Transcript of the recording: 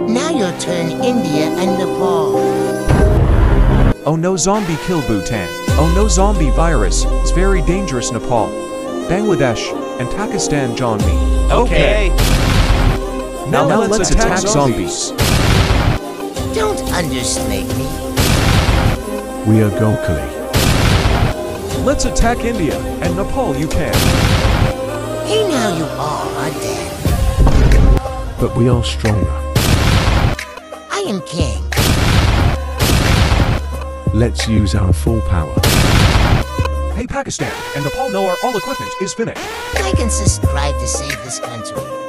Now your turn India and Nepal. Oh no zombie kill Bhutan. Oh no zombie virus. It's very dangerous Nepal. Bangladesh and Pakistan join me. Okay. Now, now let's, attack, zombies. Don't underestimate me. We are Gorkhali. Let's attack India and Nepal you can. Hey, now you all are dead. But we are stronger. I am king. Let's use our full power. Hey Pakistan and Nepal know our all equipment is finished. Like and subscribe to save this country.